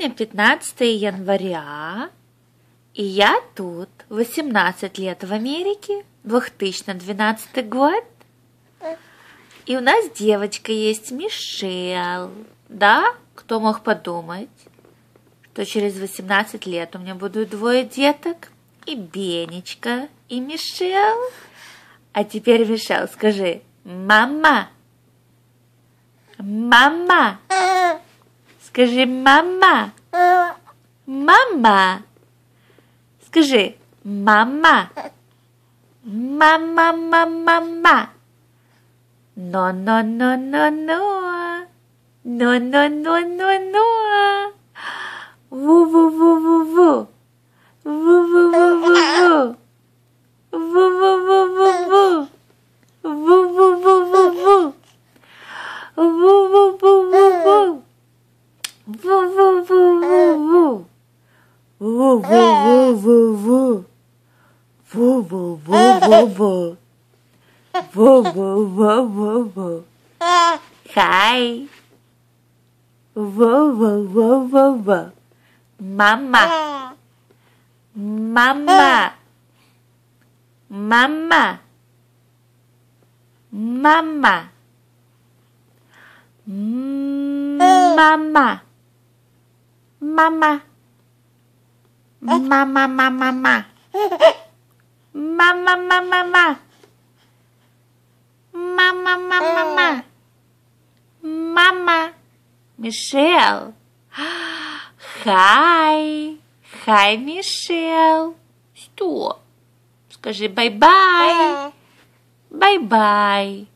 Сегодня 15 января, и я тут, 18 лет в Америке, 2012 год. И у нас девочка есть, Мишел. Да? Кто мог подумать, что через 18 лет у меня будут двое деток? И Бенечка, и Мишел. А теперь, Мишел, скажи, мама, мама. Est-ce que j'ai maman? Maman. Est-ce que j'ai maman? Maman, maman, maman. Non, non, non, non, non. Non, non, non, non, non. vô vô vô vô vô vô vô vô vô vô vô vô vô vô vô khải vô vô vô vô vô mama à? mama à? mama à? mama mama mama Mama, mama, mama. Mama, mama, mama. Mama, mama, mama. Mama. Michelle. Hi. Hi, Michelle. Что? Скажи bye bye. Bye bye.